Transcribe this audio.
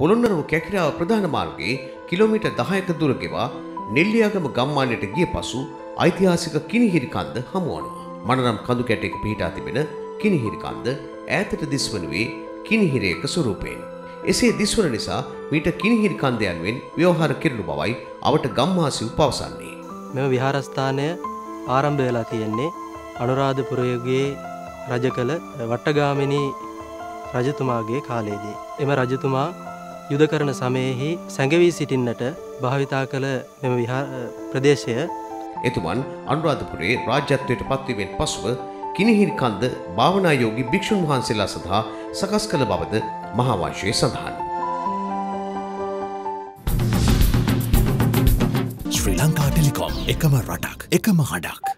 පොළොන්නරුව කැකිරාව ප්‍රධාන මාර්ගයේ කිලෝමීටර් 10ක දුර ගෙවා නෙල්ලියාගම ගම්මානයට ගිය පසු ඓතිහාසික කිනිහිරි කන්ද හමු වනවා. මනරම් කඳු කැටයක පිහිටා තිබෙන කිනිහිරි කන්ද ඈතට දිස්වනුවේ කිනිහිරයක ස්වරූපයෙන්. එසේ දිස්වන නිසා මීට කිනිහිරි කන්ද යනුවෙන් ව්‍යවහාර කෙරෙනු බවයි අවට ගම්වාසීහු පවසන්නේ. මෙම විහාරස්ථානය ආරම්භ වෙලා තියෙන්නේ අනුරාධපුරයගේ රජ කළ වට්ටගාමිනී රජතුමාගේ කාලයේදී. එම රජතුමා යුද කරන සමයෙහි සැඟවී සිටින්නට භාවිතා කළ මෙම ප්‍රදේශය එතුමන් අනුරාධපුරේ රාජ්‍යත්වයට පත්වීමෙන් පසුව කිනිහිරි කන්ද භාවනායෝගී භික්ෂුන් වහන්සේලා සඳහා සකස් කළ බවද මහාවංශයේ සඳහන්. ශ්‍රී ලංකා ටෙලිකොම් එකම රටක් එකම හඩක්.